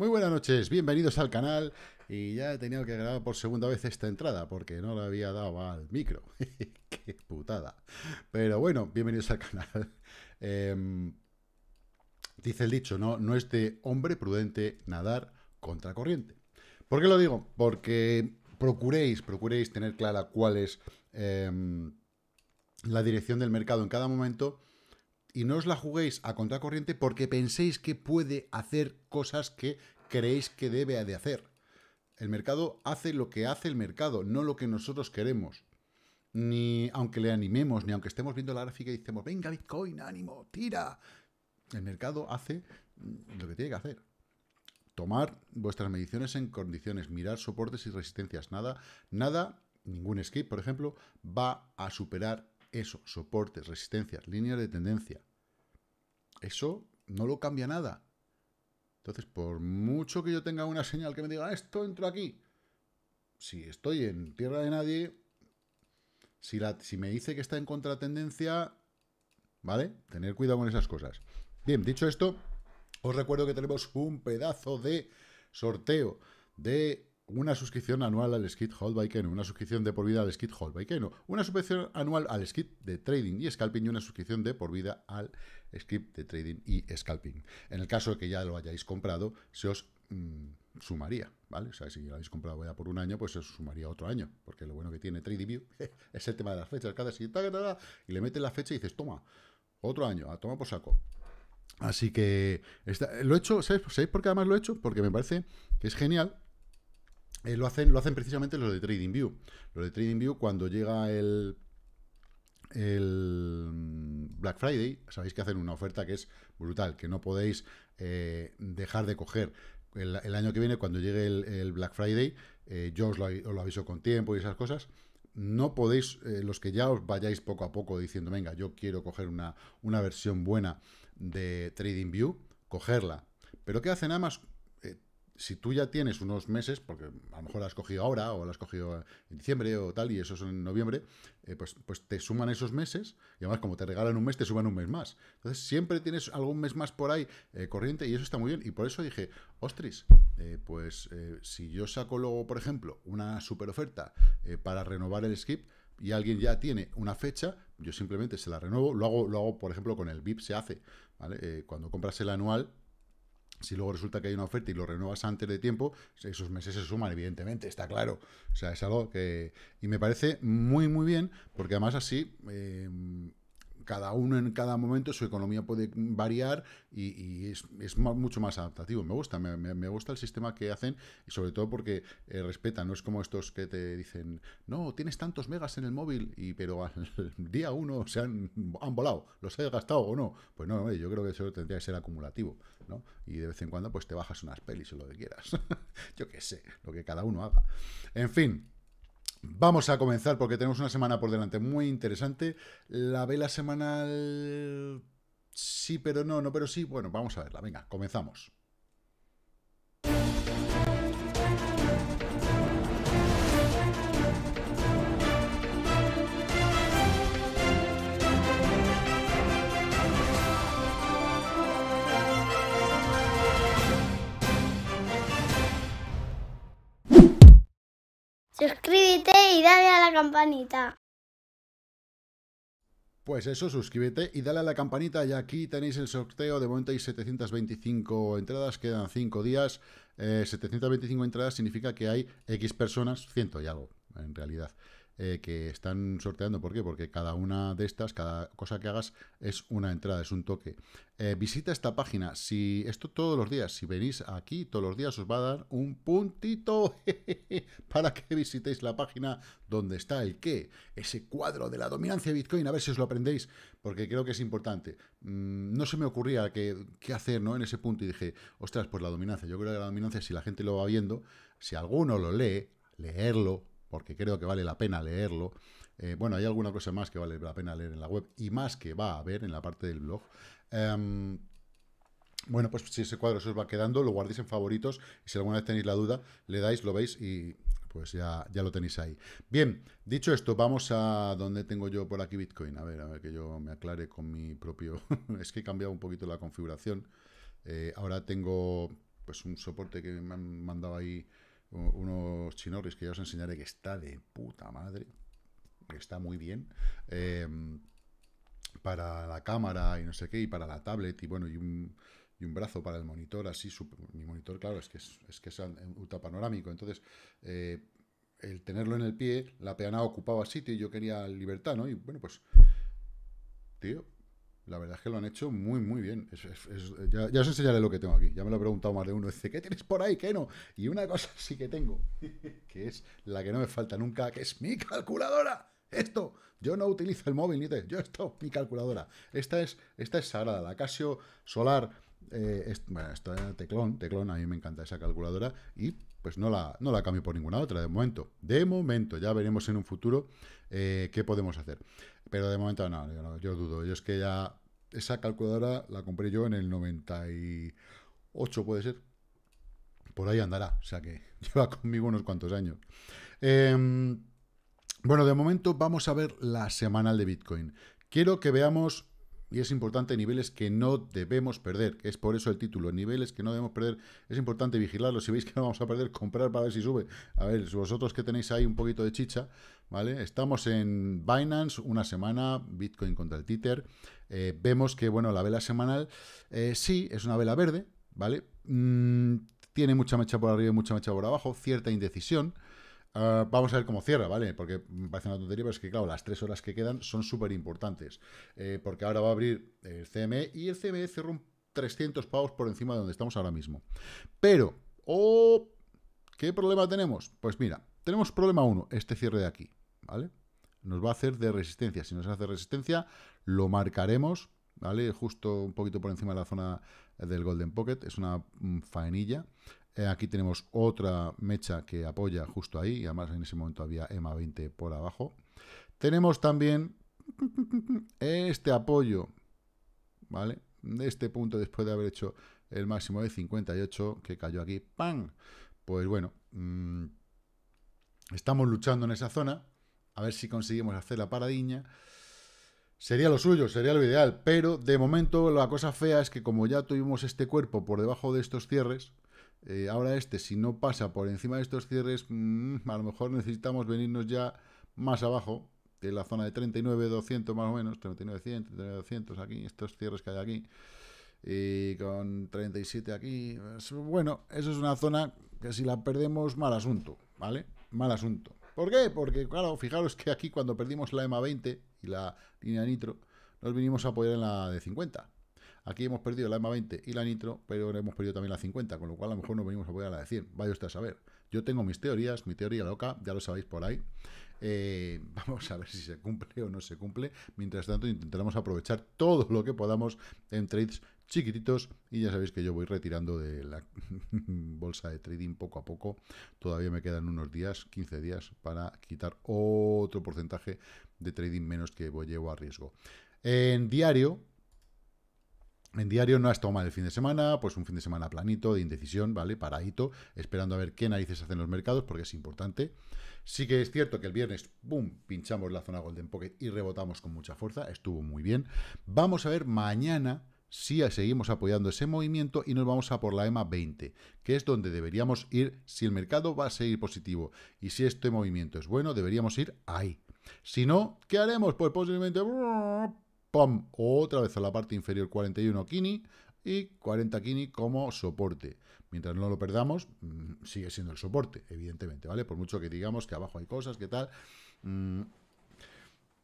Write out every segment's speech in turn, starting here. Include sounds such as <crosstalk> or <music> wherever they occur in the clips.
Muy buenas noches, bienvenidos al canal. Y ya he tenido que grabar por segunda vez esta entrada porque no le había dado al micro. <laughs> Qué putada. Pero bueno, bienvenidos al canal. <laughs> Em, dice el dicho, ¿no? No es de hombre prudente nadar contra corriente. ¿Por qué lo digo? Porque procuréis, procuréis tener clara cuál es em, la dirección del mercado en cada momento y no os la juguéis a contracorriente porque penséis que puede hacer cosas que creéis que debe de hacer. El mercado hace lo que hace el mercado, no lo que nosotros queremos. Ni aunque le animemos, ni aunque estemos viendo la gráfica y decimos, venga Bitcoin, ánimo, tira. El mercado hace lo que tiene que hacer. Tomar vuestras mediciones en condiciones, mirar soportes y resistencias. Nada, nada, ningún skip, por ejemplo, va a superar eso, soportes, resistencias, líneas de tendencia. Eso no lo cambia nada. Entonces, por mucho que yo tenga una señal que me diga, esto entro aquí, si estoy en tierra de nadie, si, la, si me dice que está en contratendencia, ¿vale? Tener cuidado con esas cosas. Bien, dicho esto, os recuerdo que tenemos un pedazo de sorteo de una suscripción anual al Skid Hold by Keno, una suscripción de por vida al Skid Hold by Keno, una suscripción anual al Skid de Trading y Scalping y una suscripción de por vida al Skid de Trading y Scalping. En el caso de que ya lo hayáis comprado, se os mm, sumaría, ¿vale? O sea, si lo habéis comprado ya por un año, pues se os sumaría otro año, porque lo bueno que tiene TradingView <laughs> es el tema de las fechas, cada si y le metes la fecha y dices, toma, otro año, a toma por saco. Así que lo he hecho, ¿sabéis, ¿sabéis por qué además lo he hecho? Porque me parece que es genial eh, lo, hacen, lo hacen precisamente los de TradingView. Los de TradingView, cuando llega el, el Black Friday, sabéis que hacen una oferta que es brutal, que no podéis eh, dejar de coger. El, año que viene, cuando llegue el, Black Friday, eh, yo os lo, aviso con tiempo y esas cosas, no podéis, los que ya os vayáis poco a poco diciendo, venga, yo quiero coger una, una versión buena de TradingView, cogerla. Pero ¿qué hacen más si tú ya tienes unos meses, porque a lo mejor la has cogido ahora o la has cogido en diciembre o tal, y eso es en noviembre, eh, pues, pues te suman esos meses, y además como te regalan un mes, te suman un mes más. Entonces siempre tienes algún mes más por ahí eh, corriente y eso está muy bien. Y por eso dije, ostras, eh, pues si yo saco luego, por ejemplo, una super oferta para renovar el skip, y alguien ya tiene una fecha, yo simplemente se la renuevo, lo hago, lo hago por ejemplo, con el VIP se hace, cuando compras el anual, si luego resulta que hay una oferta y lo renuevas antes de tiempo, esos meses se suman, evidentemente, está claro. O sea, es algo que... Y me parece muy, muy bien, porque además así eh, cada uno en cada momento su economía puede variar y, es, mucho más adaptativo. Me gusta, me, gusta el sistema que hacen y sobre todo porque eh, respetan, no es como estos que te dicen, no, tienes tantos megas en el móvil, y pero al <laughs> día uno se han, han volado, los he gastado o no. Pues no, yo creo que eso tendría que ser acumulativo, ¿no? Y de vez en cuando pues te bajas unas pelis o lo que quieras. <laughs> yo qué sé, lo que cada uno haga. En fin, Vamos a comenzar porque tenemos una semana por delante muy interesante. La vela semanal... Sí, pero no, no, pero sí. Bueno, vamos a verla. Venga, comenzamos. Campanita. Pues eso, suscríbete y dale a la campanita y aquí tenéis el sorteo. De momento hay 725 entradas, quedan 5 días. 725 eh, entradas significa que hay X personas, ciento y algo en realidad. Eh, que están sorteando. ¿Por qué? Porque cada una de estas, cada cosa que hagas es una entrada, es un toque. Eh, visita esta página. Si esto todos los días, si venís aquí todos los días, os va a dar un puntito <laughs> para que visitéis la página donde está el qué, ese cuadro de la dominancia de Bitcoin. A ver si os lo aprendéis, porque creo que es importante. Mm, no se me ocurría qué, hacer ¿no? en ese punto y dije, ostras, pues la dominancia. Yo creo que la dominancia, si la gente lo va viendo, si alguno lo lee, leerlo, porque creo que vale la pena leerlo. Eh, bueno, hay alguna cosa más que vale la pena leer en la web y más que va a haber en la parte del blog. Em, bueno, pues si ese cuadro se os va quedando, lo guardéis en favoritos y si alguna vez tenéis la duda, le dais, lo veis y pues ya, ya lo tenéis ahí. Bien, dicho esto, vamos a donde tengo yo por aquí Bitcoin. A ver, a ver que yo me aclare con mi propio... <laughs> es que he cambiado un poquito la configuración. Eh, ahora tengo pues un soporte que me han mandado ahí unos chinorris que ya os enseñaré que está de puta madre, que está muy bien. Em, para la cámara y no sé qué, y para la tablet, y bueno, y un, y un brazo para el monitor, así, mi monitor, claro, es que es, es que es ultra panorámico, entonces, eh, el tenerlo en el pie, la peana ocupaba sitio y yo quería libertad, ¿no? Y bueno, pues, tío, la verdad es que lo han hecho muy, muy bien. ya, os enseñaré lo que tengo aquí. Ya me lo he preguntado más de uno. Dice, ¿qué tienes por ahí? ¿Qué no? Y una cosa <laughs> sí que tengo, <laughs> que es la que no me falta nunca, que es mi calculadora. Esto, yo no utilizo el móvil ni te, yo esto, mi calculadora. Esta es, esta es sagrada, la Casio Solar. Eh, bueno, esta teclón, teclón, a mí me encanta esa calculadora y pues no la, no la cambio por ninguna otra de momento. De momento, ya veremos en un futuro eh, qué podemos hacer. Pero de momento no, yo, no, yo dudo. Yo es que ya esa calculadora la compré yo en el 98, puede ser. Por ahí andará, o sea que <laughs> lleva conmigo unos cuantos años. Em, bueno, de momento vamos a ver la semanal de Bitcoin. Quiero que veamos y es importante niveles que no debemos perder, es por eso el título, niveles que no debemos perder, es importante vigilarlos, si veis que no <laughs> vamos a perder, comprar para ver si sube, a ver, vosotros que tenéis ahí un poquito de chicha, ¿vale? Estamos en Binance, una semana, Bitcoin contra el Tether, eh, vemos que, bueno, la vela semanal, eh, sí, es una vela verde, ¿vale? Mm, tiene mucha mecha por arriba y mucha mecha por abajo, cierta indecisión, Ah, vamos a ver cómo cierra, ¿vale? Porque me parece una tontería, pero es que, claro, las tres horas que quedan son súper importantes. Eh, porque ahora va a abrir el CME y el CME cerró un 300 pavos por encima de donde estamos ahora mismo. Pero, oh, ¿qué problema tenemos? Pues mira, tenemos problema uno, este cierre de aquí, ¿vale? Nos va a hacer de resistencia. Si nos hace resistencia, lo marcaremos, ¿vale? Justo un poquito por encima de la zona del Golden Pocket. Es una mm, faenilla. Eh, aquí tenemos otra mecha que apoya justo ahí, y además en ese momento había EMA 20 por abajo. Tenemos también este apoyo, ¿vale? De este punto después de haber hecho el máximo de 58 que cayó aquí, ¡pam! Pues bueno, mm, estamos luchando en esa zona, a ver si conseguimos hacer la paradiña. Sería lo suyo, sería lo ideal, pero de momento la cosa fea es que como ya tuvimos este cuerpo por debajo de estos cierres, eh, ahora este, si no pasa por encima de estos cierres, mm, a lo mejor necesitamos venirnos ya más abajo, de la zona de 39.200 más o menos, 39.100, 39.200 aquí, estos cierres que hay aquí, y con 37 aquí. Pues, bueno, eso es una zona que si la perdemos, mal asunto, ¿vale? Mal asunto. ¿Por qué? Porque, claro, fijaros que aquí cuando perdimos la EMA 20 y la línea nitro, nos vinimos a apoyar en la de 50. Aquí hemos perdido la EMA 20 y la Nitro, pero hemos perdido también la 50, con lo cual a lo mejor no venimos a apoyar a la de 100. Vaya usted a saber. Yo tengo mis teorías, mi teoría loca, ya lo sabéis por ahí. Eh, <laughs> vamos a ver si se cumple o no se cumple. Mientras tanto, intentaremos aprovechar todo lo que podamos en trades chiquititos y ya sabéis que yo voy retirando de la <laughs> bolsa de trading poco a poco. Todavía me quedan unos días, 15 días, para quitar otro porcentaje de trading menos que llevo a riesgo. En diario, en diario no ha estado mal el fin de semana, pues un fin de semana planito, de indecisión, ¿vale? Paradito, esperando a ver qué narices hacen los mercados, porque es importante. Sí que es cierto que el viernes, ¡pum!, pinchamos la zona Golden Pocket y rebotamos con mucha fuerza, estuvo muy bien. Vamos a ver mañana si seguimos apoyando ese movimiento y nos vamos a por la EMA 20, que es donde deberíamos ir si el mercado va a seguir positivo y si este movimiento es bueno, deberíamos ir ahí. Si no, ¿qué haremos? Pues posiblemente ¡pum! Otra vez a la parte inferior 41 Kini y 40 Kini como soporte. Mientras no lo perdamos, mm, sigue siendo el soporte, evidentemente, ¿vale? Por mucho que digamos que abajo hay cosas, que tal. Mm,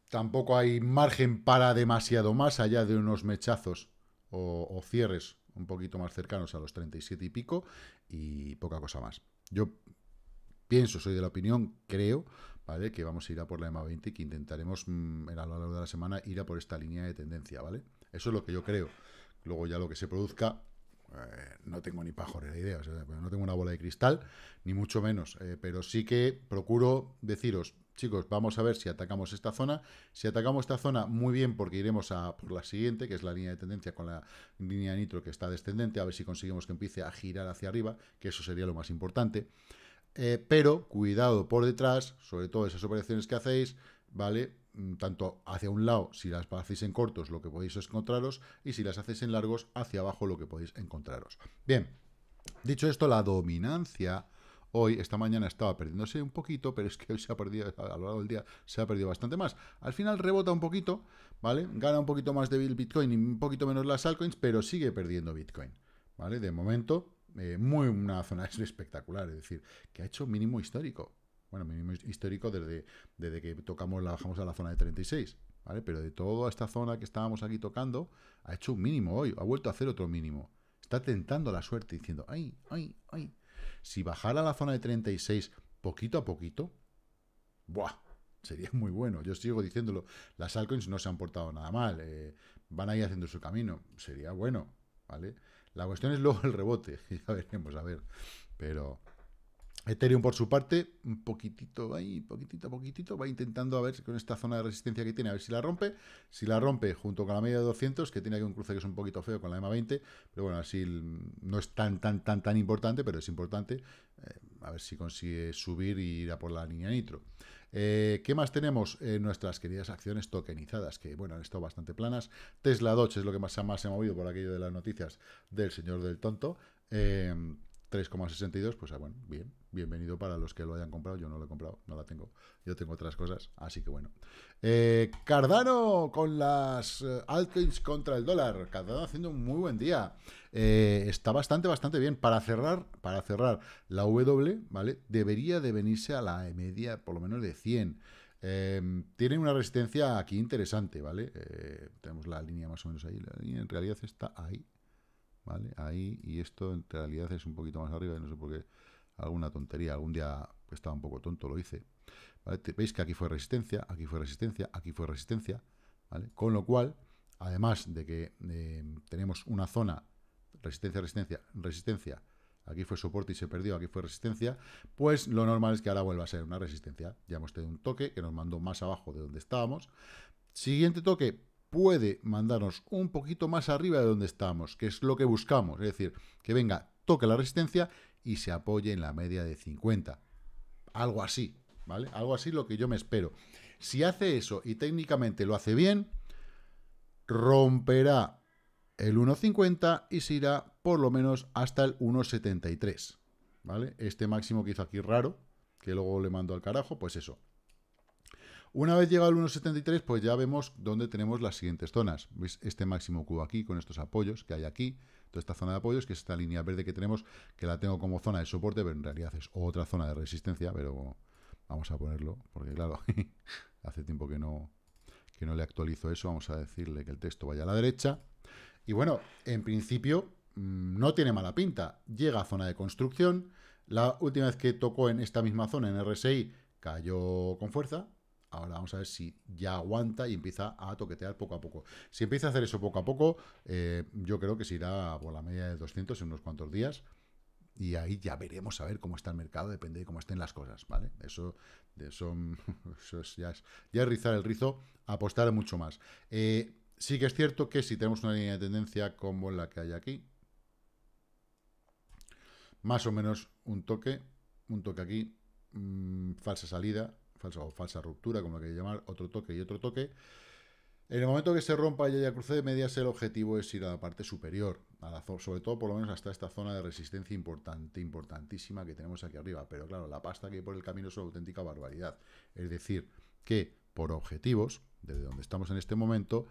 tampoco hay margen para demasiado más allá de unos mechazos o, o, cierres un poquito más cercanos a los 37 y pico y poca cosa más. Yo pienso, soy de la opinión, creo, ¿vale? Que vamos a ir a por la EMA 20 y que intentaremos mm, a lo largo de la semana ir a por esta línea de tendencia, ¿vale? Eso es lo que yo creo. Luego ya lo que se produzca, eh, no tengo ni pajores idea, pues no tengo una bola de cristal, ni mucho menos, eh, pero sí que procuro deciros, chicos, vamos a ver si atacamos esta zona. Si atacamos esta zona, muy bien, porque iremos a por la siguiente, que es la línea de tendencia con la línea nitro que está descendente, a ver si conseguimos que empiece a girar hacia arriba, que eso sería lo más importante. Eh, pero cuidado por detrás, sobre todo esas operaciones que hacéis, ¿vale? Mm, tanto hacia un lado, si las hacéis en cortos, lo que podéis encontraros, y si las hacéis en largos, hacia abajo, lo que podéis encontraros. Bien, Dicho esto, la dominancia hoy, esta mañana estaba perdiéndose un poquito, pero es que hoy se ha perdido, a lo largo del día, se ha perdido bastante más. Al final rebota un poquito, ¿vale? Gana un poquito más de Bitcoin y un poquito menos las altcoins, pero sigue perdiendo Bitcoin, ¿vale? De momento, eh, muy una zona <laughs> espectacular, es decir, que ha hecho mínimo histórico. Bueno, mínimo histórico desde, desde que tocamos, la bajamos a la zona de 36, ¿vale? Pero de toda esta zona que estábamos aquí tocando, ha hecho un mínimo hoy, ha vuelto a hacer otro mínimo. Está tentando la suerte diciendo, ay, ay, ay. Si bajara a la zona de 36 poquito a poquito, ¡buah! Sería muy bueno. Yo sigo diciéndolo. Las altcoins no se han portado nada mal. Eh, van a ir haciendo su camino. Sería bueno, ¿vale? La cuestión es luego el rebote. <laughs> Ya veremos, a ver. Pero Ethereum, por su parte, un poquitito ahí, poquitito, poquitito, va intentando a ver con esta zona de resistencia que tiene, a ver si la rompe. Si la rompe junto con la media de 200, que tiene aquí un cruce que es un poquito feo con la EMA 20, pero bueno, así no es tan, tan, tan, tan importante, pero es importante. Eh, a ver si consigue subir y ir a por la línea nitro. Eh, ¿Qué más tenemos? en nuestras queridas acciones tokenizadas, que bueno, han estado bastante planas. Tesla Dodge es lo que más, más se ha movido por aquello de las noticias del señor del tonto. Eh, 3,62, pues ah, bueno, bien, bienvenido para los que lo hayan comprado. Yo no lo he comprado, no la tengo. Yo tengo otras cosas, así que bueno. Eh, Cardano con las eh, altcoins contra el dólar. Cardano haciendo un muy buen día. Eh, está bastante, bastante bien. Para cerrar, para cerrar la W, ¿vale? Debería de venirse a la media, por lo menos de 100. tiene una resistencia aquí interesante, ¿vale? tenemos la línea más o menos ahí. La línea en realidad está ahí, ¿vale? Ahí, y esto en realidad es un poquito más arriba, y no sé por qué, alguna tontería, algún día estaba un poco tonto, lo hice. Veis que aquí fue resistencia, aquí fue resistencia, aquí fue resistencia, ¿vale? Con lo cual, además de que eh, tenemos una zona, resistencia, resistencia, resistencia, aquí fue soporte y se perdió, aquí fue resistencia, pues lo normal es que ahora vuelva a ser una resistencia. Ya hemos tenido un toque que nos mandó más abajo de donde estábamos. Siguiente toque, puede mandarnos un poquito más arriba de donde estamos, que es lo que buscamos. Es decir, que venga, toque la resistencia y se apoye en la media de 50. Algo así, ¿vale? Algo así lo que yo me espero. Si hace eso y técnicamente lo hace bien, romperá el 1.50 y se irá por lo menos hasta el 1.73, ¿vale? Este máximo que hizo aquí raro, que luego le mando al carajo, pues eso, una vez llegado al 1.73, pues ya vemos dónde tenemos las siguientes zonas. ¿Veis? Este máximo cubo aquí, con estos apoyos que hay aquí, toda esta zona de apoyos, que es esta línea verde que tenemos, que la tengo como zona de soporte, pero en realidad es otra zona de resistencia, pero vamos a ponerlo, porque claro, <laughs> hace tiempo que no, que no le actualizo eso, vamos a decirle que el texto vaya a la derecha. Y bueno, en principio mm, no tiene mala pinta, llega a zona de construcción, la última vez que tocó en esta misma zona, en RSI, cayó con fuerza, Ahora vamos a ver si ya aguanta y empieza a toquetear poco a poco. Si empieza a hacer eso poco a poco, eh, yo creo que se irá por la media de 200 en unos cuantos días. Y ahí ya veremos a ver cómo está el mercado, depende de cómo estén las cosas, ¿vale? Eso, eso, <laughs> es, ya, es, rizar el rizo, apostar mucho más. Eh, sí que es cierto que si tenemos una línea de tendencia como la que hay aquí, más o menos un toque, un toque aquí, mm, falsa salida, falsa o falsa ruptura, como lo que llamar, otro toque y otro toque. En el momento que se rompa y haya cruce de medias, el objetivo es ir a la parte superior, a la sobre todo por lo menos hasta esta zona de resistencia importante, importantísima que tenemos aquí arriba. Pero claro, la pasta que hay por el camino es una auténtica barbaridad. Es decir, que por objetivos, desde donde estamos en este momento,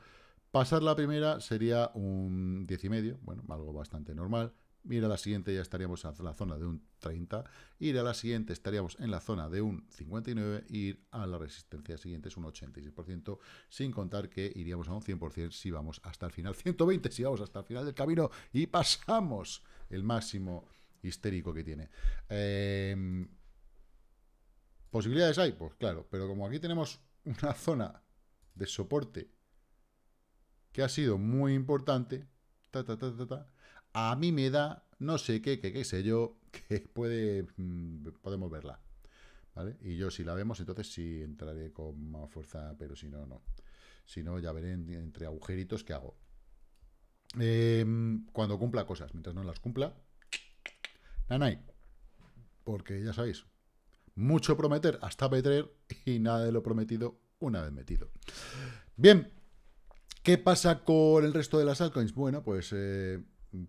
pasar la primera sería un 10 y medio, bueno, algo bastante normal. Ir a la siguiente ya estaríamos en la zona de un 30. Ir a la siguiente estaríamos en la zona de un 59. Ir a la resistencia siguiente es un 86%, sin contar que iríamos a un 100% si vamos hasta el final. <laughs> 120 si vamos hasta el final del camino y pasamos el máximo histérico que tiene. Em, ¿Posibilidades hay? Pues claro, pero como aquí tenemos una zona de soporte que ha sido muy importante, ta, ta, ta, a mí me da, no sé qué, qué, qué sé yo, <laughs> que puede, mm, podemos verla. ¿Vale? Y yo si la vemos, entonces sí entraré con más fuerza, pero si no, no. Si no, ya veré entre agujeritos qué hago. Em, cuando cumpla cosas, mientras no las cumpla, <tsk> nanay. Porque ya sabéis, mucho prometer hasta meter y nada de lo prometido una vez metido. Bien, ¿qué pasa con el resto de las altcoins? Bueno, pues... Eh,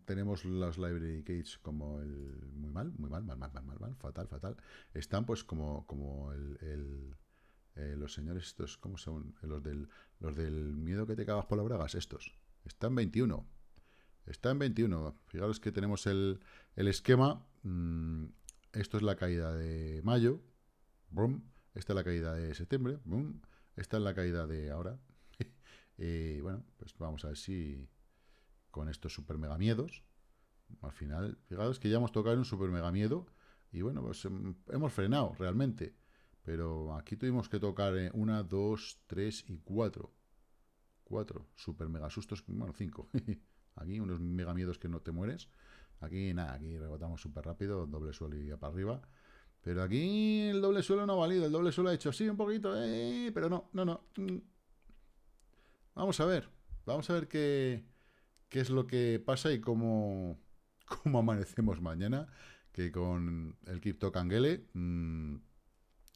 tenemos los library gates como el muy mal, muy mal, mal, mal, mal, mal, mal, fatal, fatal. Están pues como, como el, eh, los señores estos, ¿cómo son? Los del, los del miedo que te cagas por las bragas, estos. Están 21. Está en 21. Fijaros que tenemos el, el esquema. Mm, esto es la caída de mayo. Esta es la caída de septiembre. Esta es la caída de ahora. <laughs> y bueno, pues vamos a ver si con estos super mega miedos. Al final, fijaros que ya hemos tocado un super mega miedo. Y bueno, pues em, hemos frenado realmente. Pero aquí tuvimos que tocar eh, una, dos, tres y cuatro. Cuatro super mega sustos. Bueno, cinco. <laughs> aquí unos mega miedos que no te mueres. Aquí nada, aquí rebotamos súper rápido, doble suelo y ya para arriba. Pero aquí el doble suelo no ha valido. El doble suelo ha hecho así un poquito, eh, pero no, no, no. Mm. Vamos a ver. Vamos a ver qué, qué es lo que pasa y cómo, cómo amanecemos mañana. Que con el Crypto Kangele mm,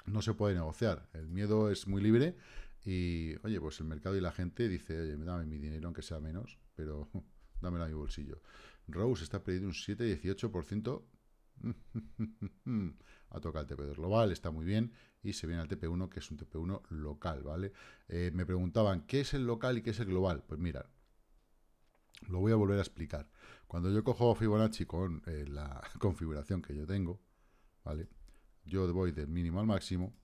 no se puede negociar. El miedo es muy libre. Y, oye, pues el mercado y la gente dice, oye, dame mi dinero, aunque sea menos, pero <laughs> dámelo a mi bolsillo. Rose está perdiendo un 7-18%. <laughs> a tocar el TP2 global, está muy bien. Y se viene al TP1, que es un TP1 local, ¿vale? Eh, me preguntaban, ¿qué es el local y qué es el global? Pues mirad, lo voy a volver a explicar. Cuando yo cojo Fibonacci con eh, la <laughs> configuración que yo tengo, ¿vale? Yo voy del mínimo al máximo,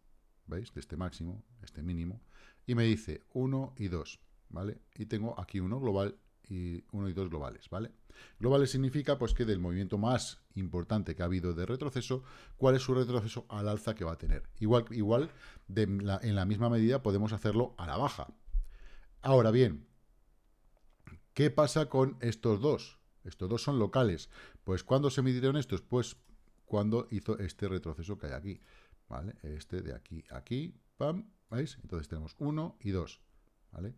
¿veis? De este máximo, este mínimo, y me dice 1 y 2, ¿vale? Y tengo aquí uno global y uno y dos globales, ¿vale? Globales significa pues que del movimiento más importante que ha habido de retroceso, cuál es su retroceso al alza que va a tener. Igual, igual en la misma medida podemos hacerlo a la baja. Ahora bien, ¿qué pasa con estos dos? Estos dos son locales. Pues ¿cuándo se midieron estos? Pues cuando hizo este retroceso que hay aquí, ¿vale? Este de aquí a aquí, pam, ¿veis? Entonces tenemos uno y dos.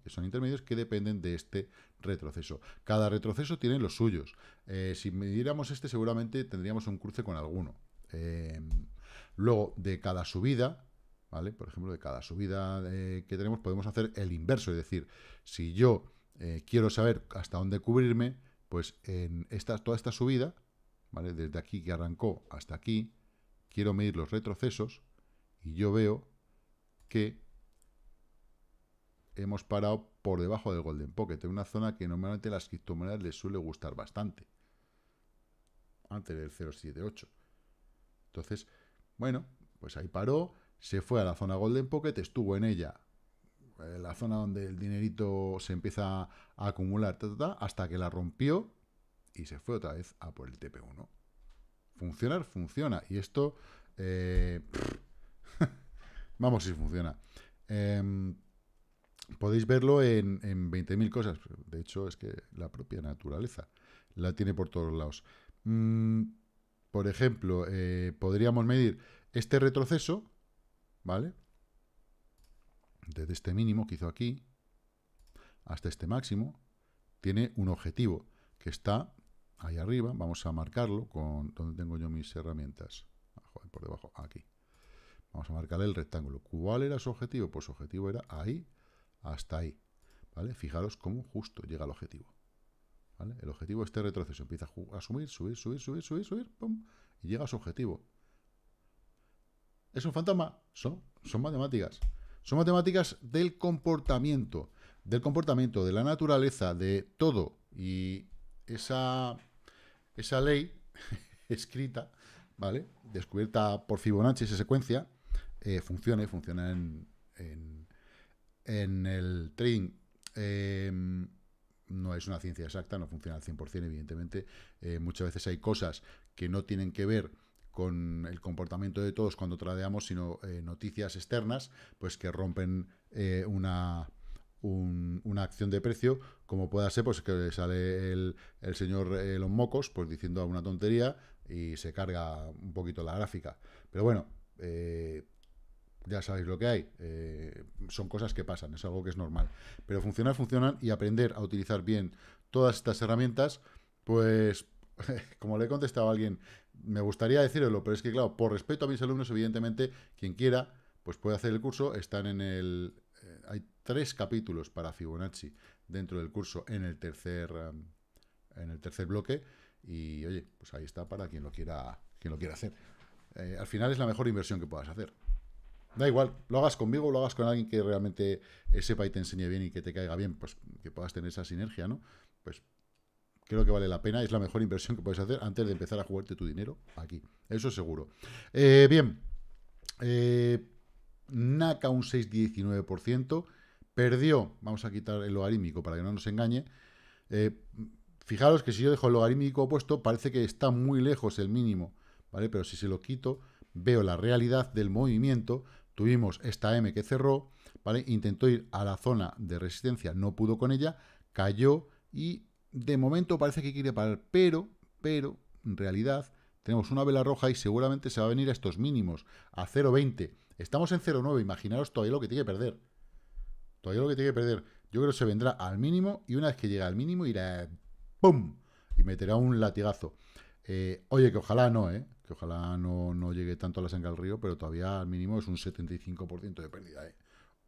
Que son intermedios que dependen de este retroceso. Cada retroceso tiene los suyos. Eh, si midiéramos este, seguramente tendríamos un cruce con alguno. Eh, luego, de cada subida, ¿vale? Por ejemplo, de cada subida eh, que tenemos, podemos hacer el inverso. Es decir, si yo quiero saber hasta dónde cubrirme, pues en esta, toda esta subida, ¿vale? Desde aquí que arrancó hasta aquí, quiero medir los retrocesos y yo veo que hemos parado por debajo del Golden Pocket, en una zona que normalmente las criptomonedas les suele gustar bastante, antes del 078. Entonces, bueno, pues ahí paró, se fue a la zona Golden Pocket, estuvo en ella, en la zona donde el dinerito se empieza a acumular, hasta que la rompió y se fue otra vez a por el TP1. Funcionar, funciona. Y esto, eh, <laughs> vamos si funciona. Em, podéis verlo en, 20.000 cosas. De hecho, es que la propia naturaleza la tiene por todos lados. Mm, por ejemplo, eh, podríamos medir este retroceso, ¿vale? Desde este mínimo que hizo aquí hasta este máximo, tiene un objetivo que está ahí arriba. Vamos a marcarlo con donde tengo yo mis herramientas. Ah, por debajo, aquí. Vamos a marcarle el rectángulo. ¿Cuál era su objetivo? Pues su objetivo era ahí hasta ahí. ¿Vale? Fijaros cómo justo llega al objetivo. ¿Vale? El objetivo este retroceso. Empieza a subir, subir, subir, subir, subir, subir, pum, y llega a su objetivo. ¿Es un fantasma? Son, son matemáticas. Son matemáticas del comportamiento, del comportamiento, de la naturaleza, de todo. Y esa, esa ley <laughs> escrita, ¿vale? Descubierta por Fibonacci, esa secuencia, eh, funciona funciona en en el trading em, no es una ciencia exacta, no funciona al 100%, evidentemente. Eh, muchas veces hay cosas que no tienen que ver con el comportamiento de todos cuando tradeamos, sino eh, noticias externas, pues que rompen eh, una, una acción de precio, como pueda ser, pues que sale el, el señor Elon Mocos, pues diciendo alguna tontería y se carga un poquito la gráfica. Pero bueno, ya sabéis lo que hay. Eh, son cosas que pasan, es algo que es normal. Pero funcionar, funcionan y aprender a utilizar bien todas estas herramientas, pues, <laughs> como le he contestado a alguien, me gustaría decirlo, pero es que, claro, por respeto a mis alumnos, evidentemente, quien quiera, pues puede hacer el curso. Están en el... Eh, hay tres capítulos para Fibonacci dentro del curso en el tercer... en el tercer bloque. Y oye, pues ahí está para quien lo quiera, quien lo quiera hacer. Eh, al final es la mejor inversión que puedas hacer. Da igual, lo hagas conmigo o lo hagas con alguien que realmente sepa y te enseñe bien y que te caiga bien, pues que puedas tener esa sinergia, ¿no? Pues creo que vale la pena, es la mejor inversión que puedes hacer antes de empezar a jugarte tu dinero aquí. Eso seguro. Eh, bien, eh, NACA un 6,19%, perdió, vamos a quitar el logarítmico para que no nos engañe. Eh, fijaros que si yo dejo el logarítmico puesto, parece que está muy lejos el mínimo, ¿vale? Pero si se lo quito, veo la realidad del movimiento. Tuvimos esta M que cerró, ¿vale? Intentó ir a la zona de resistencia, no pudo con ella, cayó y de momento parece que quiere parar, pero, pero, en realidad, tenemos una vela roja y seguramente se va a venir a estos mínimos, a 0,20. Estamos en 0,9, imaginaros todavía lo que tiene que perder. Todavía lo que tiene que perder. Yo creo que se vendrá al mínimo y una vez que llegue al mínimo irá ¡pum! y meterá un latigazo. Eh, oye, que ojalá no, ¿eh? Que ojalá no, no llegue tanto a la sangre al río, pero todavía al mínimo es un 75% de pérdida, ¿eh?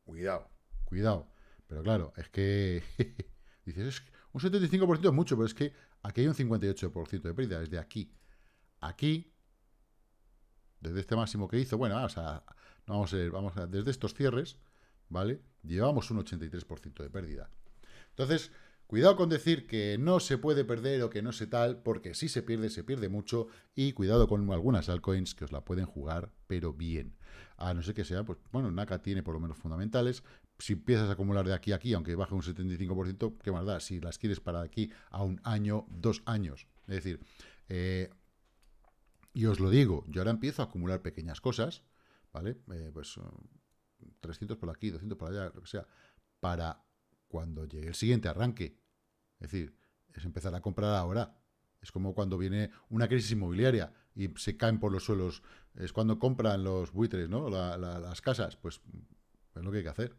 Cuidado, cuidado. Pero claro, es que... <laughs> dices, es que un 75% es mucho, pero es que aquí hay un 58% de pérdida. Desde aquí, aquí, desde este máximo que hizo, bueno, vamos a, vamos a vamos desde estos cierres, ¿vale? Llevamos un 83% de pérdida. Entonces, cuidado con decir que no se puede perder o que no se tal, porque si se pierde, se pierde mucho, y cuidado con algunas altcoins que os la pueden jugar, pero bien. A no ser que sea, pues, bueno, Naka tiene por lo menos fundamentales, si empiezas a acumular de aquí a aquí, aunque baje un 75%, ¿qué más da? Si las quieres para aquí a un año, dos años. Es decir, eh, y os lo digo, yo ahora empiezo a acumular pequeñas cosas, ¿vale? Eh, pues 300 por aquí, 200 por allá, lo que sea, para cuando llegue el siguiente arranque. Es decir, es empezar a comprar ahora. Es como cuando viene una crisis inmobiliaria y se caen por los suelos. Es cuando compran los buitres, ¿no? las casas. Pues es lo que hay que hacer.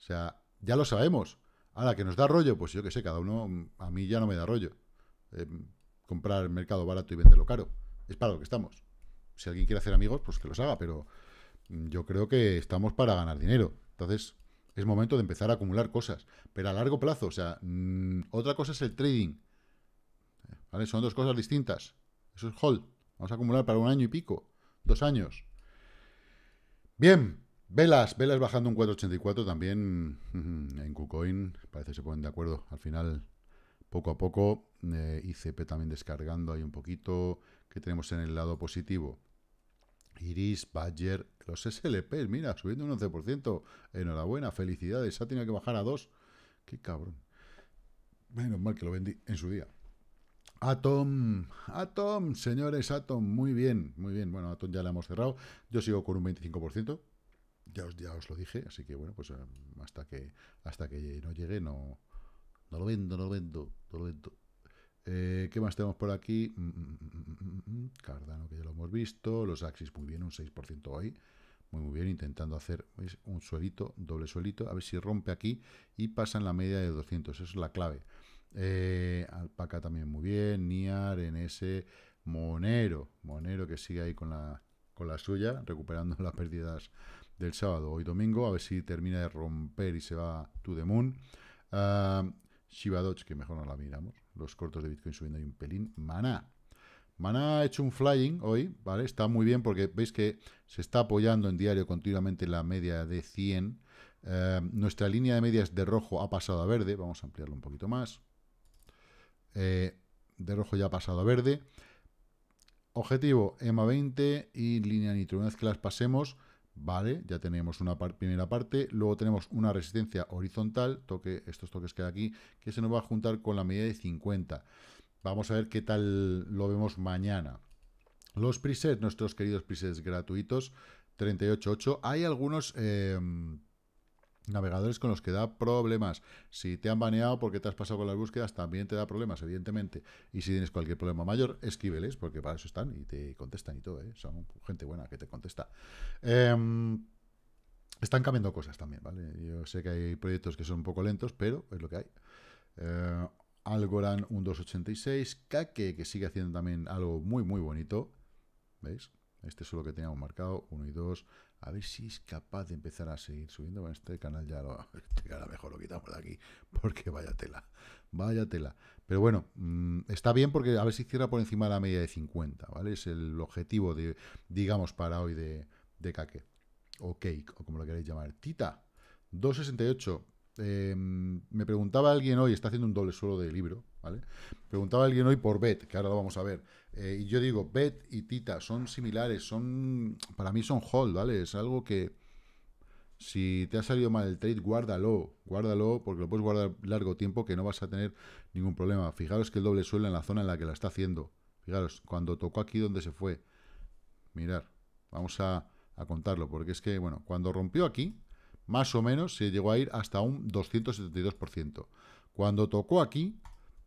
O sea, ya lo sabemos. Ahora, que nos da rollo, pues yo que sé, cada uno, a mí ya no me da rollo. Eh, comprar mercado barato y venderlo caro. Es para lo que estamos. Si alguien quiere hacer amigos, pues que los haga, pero mm, yo creo que estamos para ganar dinero. Entonces, es momento de empezar a acumular cosas, pero a largo plazo. O sea, mm, otra cosa es el trading. ¿Vale? Son dos cosas distintas. Eso es hold. Vamos a acumular para un año y pico, dos años. Bien, Velas, Velas bajando un 4.84 también en KuCoin, parece que se ponen de acuerdo. Al final, poco a poco, eh, ICP también descargando ahí un poquito. que tenemos en el lado positivo? Iris, Badger, los SLPs, mira, subiendo un 11%. Enhorabuena, felicidades. Ha tenido que bajar a 2. Qué cabrón. Menos mal que lo vendí en su día. Atom, Atom, señores, Atom, muy bien, muy bien. Bueno, Atom ya la hemos cerrado. Yo sigo con un 25%. Ya os, ya os lo dije, así que bueno, pues em, hasta que hasta que no llegue no, no lo vendo, no lo vendo, no lo vendo. Eh, ¿Qué más tenemos por aquí? Mm, mm, mm, Cardano, que ya lo hemos visto. Los Axis, muy bien, un 6% hoy. Muy, muy bien, intentando hacer un suelito, doble suelito. A ver si rompe aquí y pasa en la media de 200. Eso es la clave. Eh, Alpaca también muy bien. Niar, NS, Monero. Monero que sigue ahí con la, con la suya, recuperando <laughs> las pérdidas del sábado, hoy domingo, a ver si termina de romper y se va to the moon. Uh, Shiba que mejor no la miramos. Los cortos de Bitcoin subiendo ahí un pelín. Mana. Mana ha hecho un flying hoy, ¿vale? Está muy bien porque veis que se está apoyando en diario continuamente la media de 100. Eh, nuestra línea de medias de rojo ha pasado a verde. Vamos a ampliarlo un poquito más. Eh, de rojo ya ha pasado a verde. Objetivo EMA 20 y línea nitro. Una vez que las pasemos, Vale, ya tenemos una primera parte. Luego tenemos una resistencia horizontal, toque, estos toques que hay aquí, que se nos va a juntar con la medida de 50. Vamos a ver qué tal lo vemos mañana. Los presets, nuestros queridos presets gratuitos, 38.8. Hay algunos... Em, navegadores con los que da problemas. Si te han baneado porque te has pasado con las búsquedas, también te da problemas, evidentemente. Y si tienes cualquier problema mayor, escríbeles, porque para eso están y te contestan y todo. ¿eh? Son gente buena que te contesta. Em, están cambiando cosas también, ¿vale? Yo sé que hay proyectos que son un poco lentos, pero es lo que hay. Eh, Algorand un 286, Kake, que sigue haciendo también algo muy, muy bonito. ¿Veis? Este es lo que teníamos marcado, 1 y 2. A ver si es capaz de empezar a seguir subiendo. Bueno, este canal ya lo... <laughs> Este canal mejor lo quitamos de aquí, porque vaya tela. Vaya tela. Pero bueno, mm, está bien porque a ver si cierra por encima de la media de 50, ¿vale? Es el objetivo, de, digamos, para hoy de, de Kake. O Cake, o como lo queréis llamar. Tita, 268. Em, me preguntaba alguien hoy, está haciendo un doble suelo de libro, ¿vale? Preguntaba alguien hoy por Bet, que ahora lo vamos a ver. Eh, y yo digo, Bet y Tita son similares, son para mí son hold, ¿vale? Es algo que si te ha salido mal el trade, guárdalo, guárdalo porque lo puedes guardar largo tiempo que no vas a tener ningún problema. Fijaros que el doble suelo en la zona en la que la está haciendo. Fijaros, cuando tocó aquí donde se fue. Mirar, vamos a, a contarlo, porque es que, bueno, cuando rompió aquí, más o menos se llegó a ir hasta un 272%. Cuando tocó aquí,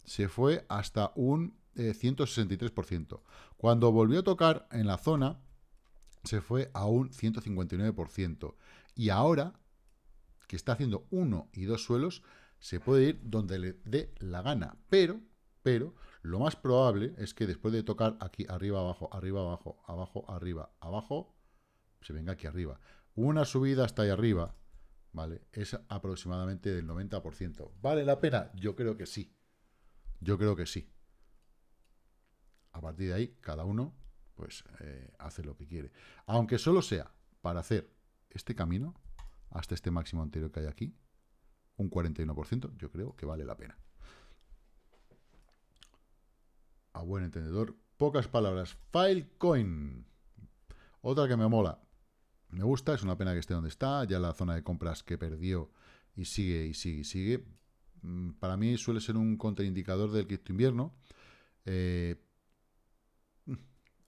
se fue hasta un 163%. Eh, Cuando volvió a tocar en la zona, se fue a un 159%. Y ahora, que está haciendo uno y dos suelos, se puede ir donde le dé la gana. Pero, pero, lo más probable es que después de tocar aquí arriba, abajo, arriba, abajo, abajo, arriba, abajo, se venga aquí arriba. Una subida hasta ahí arriba, ¿vale? Es aproximadamente del 90%. ¿Vale la pena? Yo creo que sí. Yo creo que sí. A partir de ahí, cada uno pues eh, hace lo que quiere. Aunque solo sea para hacer este camino hasta este máximo anterior que hay aquí, un 41%, yo creo que vale la pena. A buen entendedor, pocas palabras. Filecoin. Otra que me mola. Me gusta, es una pena que esté donde está. Ya la zona de compras que perdió y sigue y sigue y sigue. Mm, para mí suele ser un contraindicador del cripto invierno. Eh,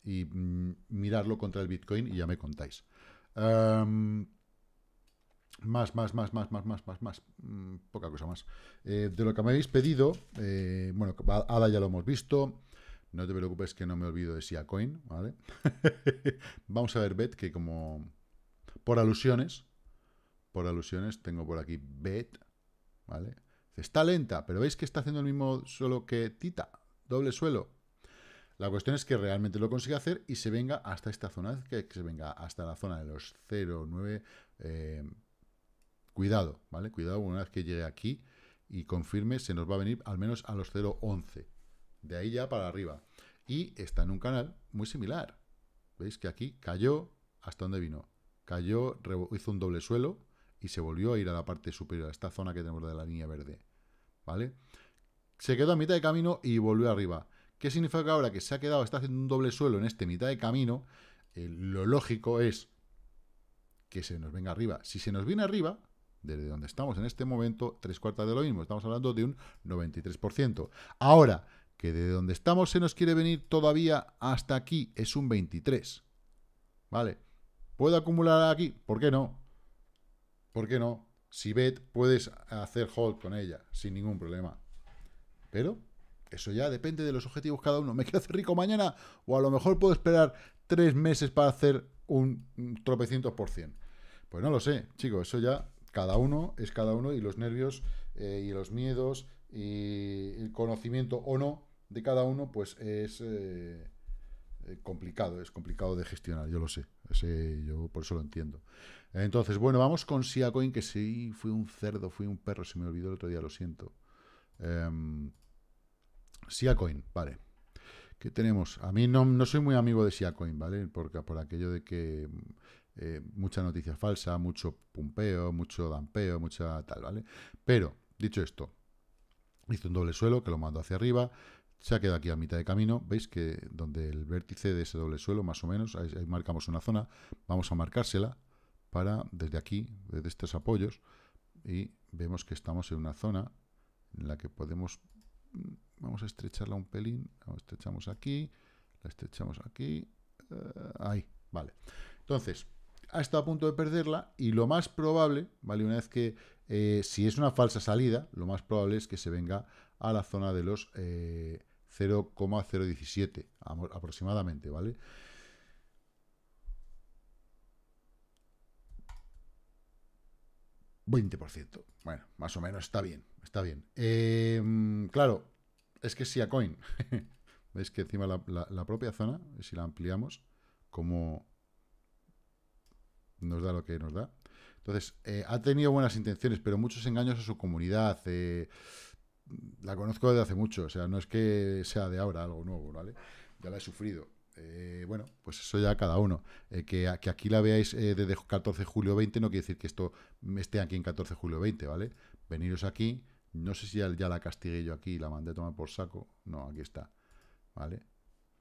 y mm, mirarlo contra el Bitcoin y ya me contáis. más, más, más, más, más, más, más, más. Mm, poca cosa más. Eh, de lo que me habéis pedido, eh, bueno, ADA ya lo hemos visto. No te preocupes que no me olvido de Siacoin, ¿vale? <laughs> Vamos a ver Bet, que como por alusiones, por alusiones, tengo por aquí Bet, ¿vale? Está lenta, pero veis que está haciendo el mismo suelo que Tita, doble suelo. La cuestión es que realmente lo consiga hacer y se venga hasta esta zona, que, se venga hasta la zona de los 0,9. Eh, cuidado, ¿vale? Cuidado, una vez que llegue aquí y confirme, se nos va a venir al menos a los 0,11. De ahí ya para arriba. Y está en un canal muy similar. ¿Veis que aquí cayó hasta donde vino? Cayó, hizo un doble suelo y se volvió a ir a la parte superior, a esta zona que tenemos de la línea verde. ¿Vale? Se quedó a mitad de camino y volvió arriba. ¿Qué significa que ahora que se ha quedado, está haciendo un doble suelo en este mitad de camino? Eh, lo lógico es que se nos venga arriba. Si se nos viene arriba, desde donde estamos en este momento, tres cuartas de lo mismo. Estamos hablando de un 93%. Ahora, que de donde estamos se nos quiere venir todavía hasta aquí, es un 23%. ¿Vale? ¿Puedo acumular aquí? ¿Por qué no? ¿Por qué no? Si bet, puedes hacer hold con ella, sin ningún problema. Pero eso ya depende de los objetivos cada uno. <laughs> ¿Me quiero hacer rico mañana? O a lo mejor puedo esperar tres meses para hacer un tropecientos por cien. Pues no lo sé, chicos, eso ya cada uno es cada uno y los nervios eh, y los miedos y el conocimiento o no de cada uno, pues es eh, eh, complicado, es complicado de gestionar, yo lo sé, yo por eso lo entiendo. Entonces, bueno, vamos con Siacoin, que sí, fui un cerdo, fui un perro, se me olvidó el otro día, lo siento. Eh, Siacoin, vale. ¿Qué tenemos? A mí no, no soy muy amigo de Siacoin, ¿vale? Porque por aquello de que eh, mucha noticia falsa, mucho pumpeo, mucho dampeo, mucha tal, ¿vale? Pero, dicho esto, hizo un doble suelo que lo mando hacia arriba, se ha quedado aquí a mitad de camino, veis que donde el vértice de ese doble suelo, más o menos, ahí, marcamos una zona, vamos a marcársela para, desde aquí, desde estos apoyos, y vemos que estamos en una zona en la que podemos Vamos a estrecharla un pelín. La estrechamos aquí, la estrechamos aquí. Eh, ahí, vale. Entonces, ha estado a punto de perderla y lo más probable, ¿vale? Una vez que, eh, si es una falsa salida, lo más probable es que se venga a la zona de los 0,017 eh, aproximadamente, ¿vale? ¿20%? Bueno, más o menos está bien, está bien. claro, es que si a coin, <laughs> veis que encima la, propia zona, si la ampliamos, cómo nos da lo que nos da. Entonces, eh, ha tenido buenas intenciones, pero muchos engaños a su comunidad. Eh, la conozco desde hace mucho, o sea, no es que sea de ahora algo nuevo, ¿vale? Ya la he sufrido. Eh, bueno, pues eso ya cada uno. que, que, aquí la veáis desde 14 de julio 20 no quiere decir que esto esté aquí en 14 de julio 20, ¿vale? Veniros aquí, no sé si ya, la castigué yo aquí, la mandé a tomar por saco. No, aquí está, ¿vale?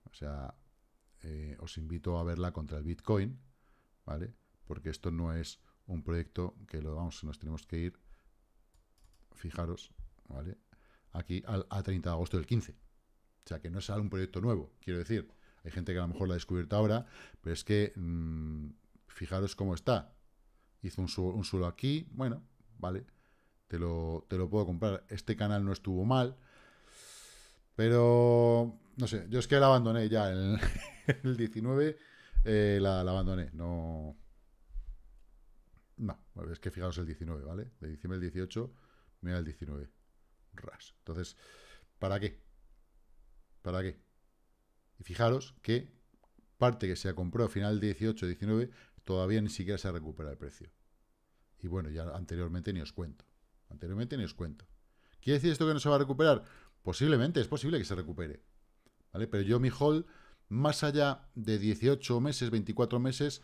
O sea, os invito a verla contra el Bitcoin, ¿vale? Porque esto no es un proyecto que lo vamos, nos tenemos que ir, fijaros, ¿vale? Aquí al, a 30 de agosto del 15. O sea, que no es un proyecto nuevo, quiero decir. Hay gente que a lo mejor lo ha descubierto ahora, pero es que mm, fijaros cómo está. Hizo un, un suelo aquí, bueno, vale, te lo, te lo puedo comprar. Este canal no estuvo mal, pero no sé, yo es que la abandoné ya, el, <laughs> el 19 eh, la, abandoné, no, no, es que fijaros el 19, ¿vale? De diciembre del 18, mira el 19. Ras. Entonces, ¿para qué? ¿Para qué? Y fijaros que parte que se compró a final del 18, 19, todavía ni siquiera se recupera el precio. Y bueno, ya anteriormente ni os cuento. Anteriormente ni os cuento. ¿Quiere decir esto que no se va a recuperar? Posiblemente, es posible que se recupere. ¿Vale? Pero yo mi hold, más allá de 18 meses, 24 meses,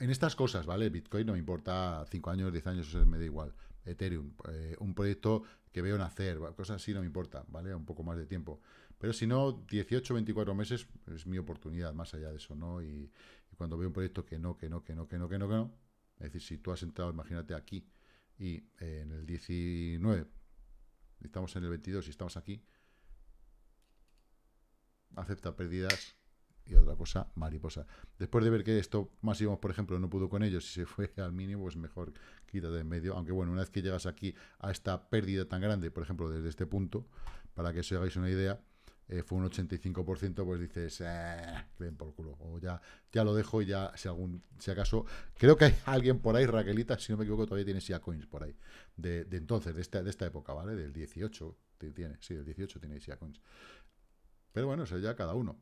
en estas cosas, ¿vale? Bitcoin no me importa 5 años, 10 años, eso me da igual. Ethereum, eh, un proyecto que veo nacer, cosas así no me importa, ¿vale? Un poco más de tiempo. Pero si no, 18, 24 meses es mi oportunidad, más allá de eso, ¿no? Y, cuando veo un proyecto que no, que no, que no, que no, que no, que no, es decir, si tú has entrado, imagínate aquí, y eh, en el 19, estamos en el 22 y estamos aquí, acepta pérdidas y otra cosa, mariposa. Después de ver que esto Máximo, por ejemplo, no pudo con ellos y se fue al mínimo, pues mejor quítate de en medio. Aunque bueno, una vez que llegas aquí a esta pérdida tan grande, por ejemplo, desde este punto, para que os hagáis una idea, eh, fue un 85%, pues dices, ven por culo. O ya, ya lo dejo y ya, si algún, si acaso, creo que hay alguien por ahí, Raquelita, si no me equivoco, todavía tiene SIA Coins por ahí. De, entonces, de esta, de esta época, ¿vale? Del 18, tiene, sí, del 18 tiene SIA Coins. Pero bueno, eso ya cada uno.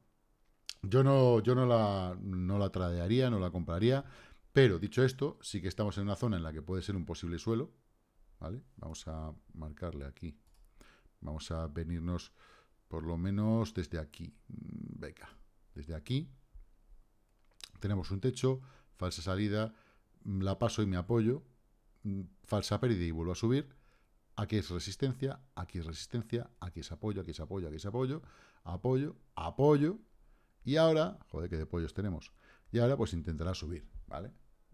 Yo no, yo no la, no la tradearía, no la compraría, pero dicho esto, sí que estamos en una zona en la que puede ser un posible suelo, ¿vale? Vamos a marcarle aquí. Vamos a venirnos por lo menos desde aquí. Mm, venga, desde aquí. Tenemos un techo, falsa salida, mm, la paso y me apoyo, mm, falsa pérdida y vuelvo a subir. Aquí es resistencia, aquí es resistencia, aquí es apoyo, aquí es apoyo, aquí es apoyo, apoyo, apoyo, y ahora, joder, qué de pollos tenemos. Y ahora pues intentará subir, ¿vale?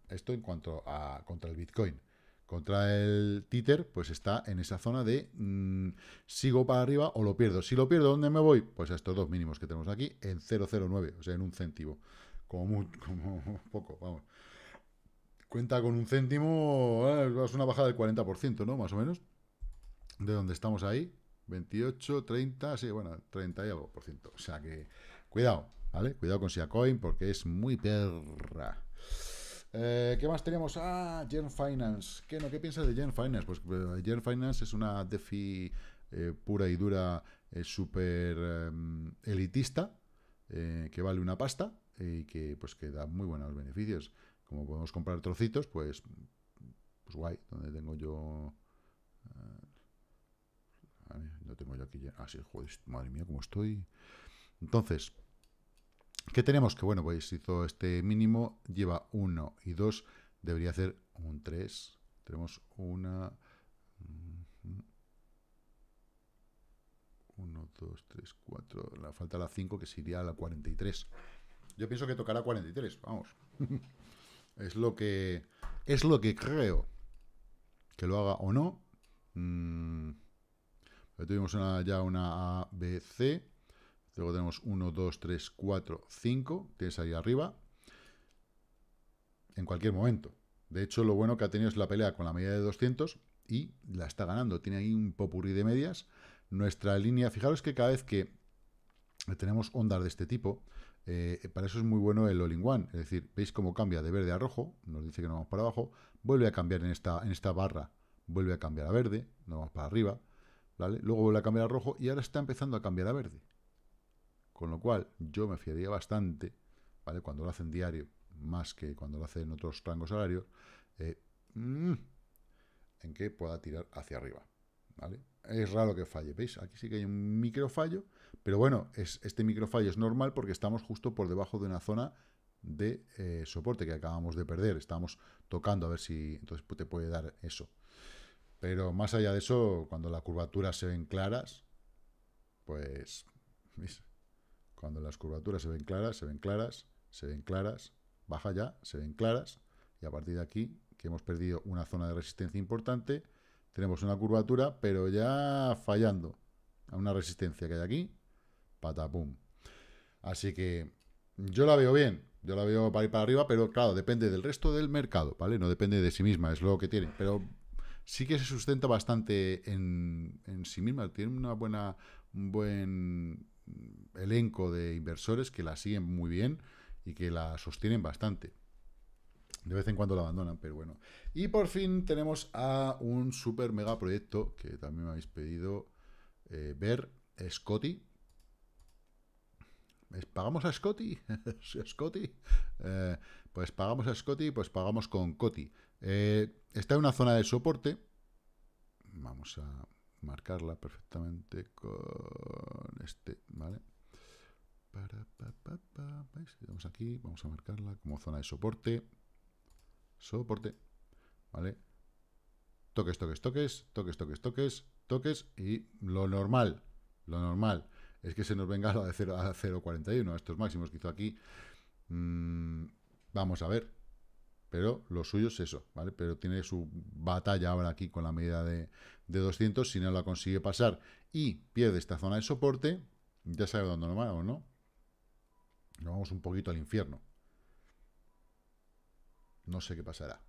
Esto en cuanto a contra el Bitcoin. Contra el Tether, pues está en esa zona de mm, sigo para arriba o lo pierdo. Si lo pierdo, ¿dónde me voy? Pues a estos dos mínimos que tenemos aquí, en 0,09, o sea, en un céntimo. Como, <laughs> como poco, vamos. Cuenta con un céntimo, eh, es una bajada del 40%, ¿no? Más o menos. De donde estamos ahí. 28, 30, sí, bueno, 30 y algo por ciento. O sea que, cuidado, ¿Vale? Cuidado con Siacoin porque es muy perra. Eh, ¿Qué más tenemos? Ah, Gen Finance. ¿Qué, no, ¿Qué piensas de Gen Finance? Pues eh, Gen Finance es una DeFi eh, pura y dura, súper em, elitista, que vale una pasta y que, pues, que da muy buenos beneficios. Como podemos comprar trocitos, pues, pues guay. Donde tengo yo... no tengo yo aquí... Ah, sí, joder, madre mía, cómo estoy... Entonces, ¿Qué tenemos? Que bueno, pues hizo este mínimo, lleva 1 y 2, debería hacer un 3. Tenemos una... 1, 2, 3, 4. La falta la 5, que sería la 43. Yo pienso que tocará 43, vamos. <laughs> es lo que es lo que creo. Que lo haga o no. Mm. tuvimos una, ya una A, B, C. Luego tenemos 1, 2, 3, 4, 5. Tienes ahí arriba. En cualquier momento. De hecho, lo bueno que ha tenido es la pelea con la media de 200 y la está ganando. Tiene ahí un popurrí de medias. Nuestra línea, fijaros que cada vez que tenemos ondas de este tipo, eh, para eso es muy bueno el all-in-one. Es decir, veis cómo cambia de verde a rojo, nos dice que nos vamos para abajo, vuelve a cambiar en esta, en esta barra, vuelve a cambiar a verde, nos vamos para arriba, ¿vale? Luego vuelve a cambiar a rojo y ahora está empezando a cambiar a verde. Con lo cual, yo me fiaría bastante, ¿vale? Cuando lo hacen diario, más que cuando lo hacen en otros rangos horarios, eh, mm, en que pueda tirar hacia arriba, ¿vale? Es raro que falle, ¿veis? Aquí sí que hay un micro fallo, pero bueno, es, este micro fallo es normal porque estamos justo por debajo de una zona de eh, soporte que acabamos de perder. Estamos tocando a ver si entonces te puede dar eso. Pero más allá de eso, cuando las curvaturas se ven claras, pues cuando las curvaturas se ven claras, se ven claras, se ven claras, baja ya, se ven claras, y a partir de aquí, que hemos perdido una zona de resistencia importante, tenemos una curvatura, pero ya fallando a una resistencia que hay aquí, patapum. Así que yo la veo bien, yo la veo para ir para arriba, pero claro, depende del resto del mercado, ¿vale? No depende de sí misma, es lo que tiene. Pero sí que se sustenta bastante en, sí misma, tiene una buena, un buen elenco de inversores que la siguen muy bien y que la sostienen bastante. De vez en cuando la abandonan, pero bueno. Y por fin tenemos a un super mega proyecto que también me habéis pedido eh, ver, Scotty, ¿Pagamos a Scotty? <laughs> ¿Scotty? Eh, pues pagamos a Scotty, pues pagamos con Coti. Eh, está en una zona de soporte. Vamos a marcarla perfectamente con este, ¿vale? Para, Vamos aquí, vamos a marcarla como zona de soporte. Soporte, ¿vale? Toques, toques, toques, toques, toques, toques, toques y lo normal, lo normal es que se nos venga a de 0 a 0,41, estos máximos que hizo aquí. Mm, vamos a ver. Pero lo suyo es eso, ¿vale? Pero tiene su batalla ahora aquí con la medida de, 200. Si no la consigue pasar y pierde esta zona de soporte, ya sabe dónde nos vamos, ¿no? Nos vamos un poquito al infierno. No sé qué pasará.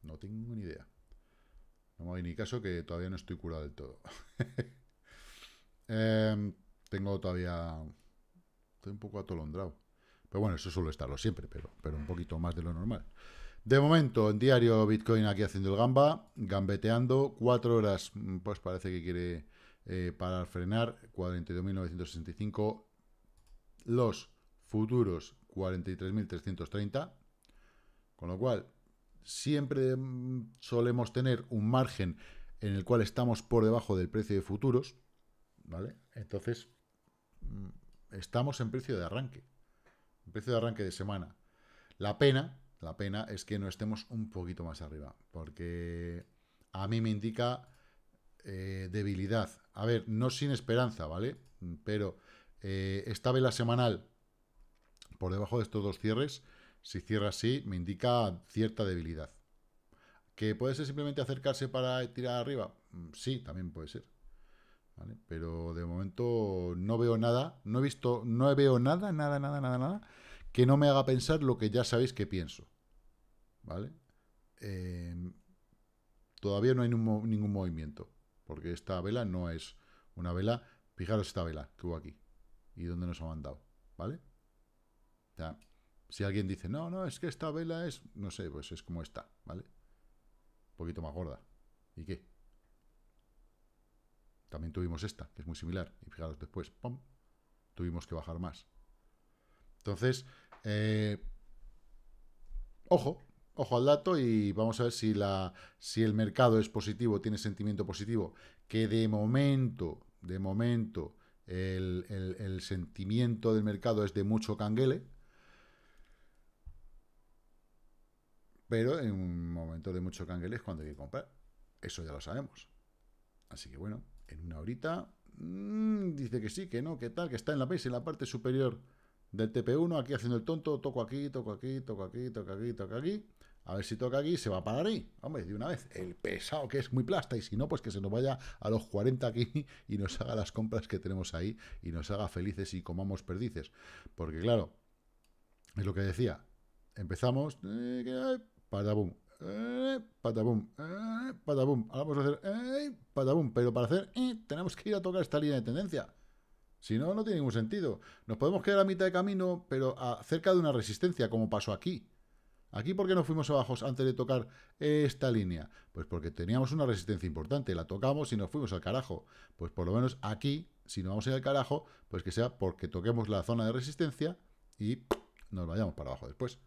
No tengo ni idea. No me hago ni caso que todavía no estoy curado del todo. <laughs> eh, tengo todavía... Estoy un poco atolondrado. Pero bueno, eso suele estarlo siempre, pero, pero un poquito más de lo normal. De momento, en diario Bitcoin aquí haciendo el gamba, gambeteando, cuatro horas, mm, pues parece que quiere eh, parar, frenar, 42.965, los futuros 43.330, con lo cual siempre mm, solemos tener un margen en el cual estamos por debajo del precio de futuros, ¿vale? Entonces, Mm, estamos en precio de arranque. En precio de arranque de semana. La pena, la pena es que no estemos un poquito más arriba. Porque a mí me indica eh, debilidad. A ver, no sin esperanza, ¿vale? Pero eh, esta vela semanal por debajo de estos dos cierres, si cierra así, me indica cierta debilidad. ¿Que puede ser simplemente acercarse para tirar arriba? Mm, sí, también puede ser. Pero de momento no veo nada, no he visto, no veo nada, nada, nada, nada, nada, que no me haga pensar lo que ya sabéis que pienso. ¿Vale? Em, todavía no hay ningún movimiento, porque esta vela no es una vela, fijaros esta vela que hubo aquí, y dónde nos ha mandado, ¿vale? si alguien dice, no, no, es que esta vela es, no sé, pues es como esta, ¿vale? Un poquito más gorda. ¿Y qué? También tuvimos esta, que es muy similar. Y fijaros, después, ¡pum! Tuvimos que bajar más. Entonces, eh, ojo, ojo al dato y vamos a ver si, la, si el mercado es positivo, tiene sentimiento positivo, que de momento, de momento, el, el sentimiento del mercado es de mucho canguele, pero en un momento de mucho canguele es cuando hay que comprar. Eso ya lo sabemos. Así que bueno, en una horita. Mm, dice que sí, que no, que tal, que está en la base, en la parte superior del TP1, aquí haciendo el tonto, toco aquí, toco aquí, toco aquí, toco aquí, toco aquí. A ver si toca aquí, se va a parar ahí. Hombre, de una vez, el pesado que es muy plasta, y si no, pues que se nos vaya a los 40 aquí y nos haga las compras que tenemos ahí y nos haga felices y comamos perdices. Porque claro, es lo que decía, empezamos, eh, para boom, eh, patabum, eh, patabum. Ahora vamos a hacer eh, patabum, pero para hacer eh, tenemos que ir a tocar esta línea de tendencia. Si no, no tiene ningún sentido. Nos podemos quedar a mitad de camino, pero cerca de una resistencia, como pasó aquí. Aquí, ¿por qué no fuimos abajo antes de tocar esta línea? Pues porque teníamos una resistencia importante, la tocamos y nos fuimos al carajo. Pues por lo menos aquí si nos vamos a ir al carajo, pues que sea porque toquemos la zona de resistencia y nos vayamos para abajo después.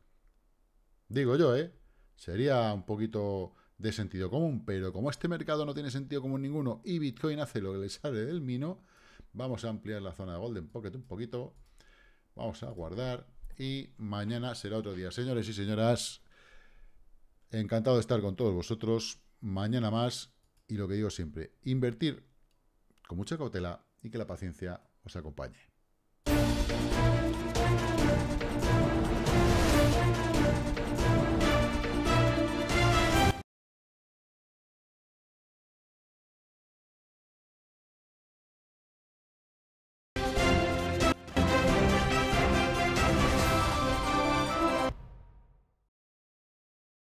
Digo yo, ¿eh? Sería un poquito de sentido común, pero como este mercado no tiene sentido común ninguno y Bitcoin hace lo que le sale del mino, vamos a ampliar la zona de Golden Pocket un poquito, vamos a guardar y mañana será otro día. Señores y señoras, encantado de estar con todos vosotros, mañana más y lo que digo siempre, invertir con mucha cautela y que la paciencia os acompañe.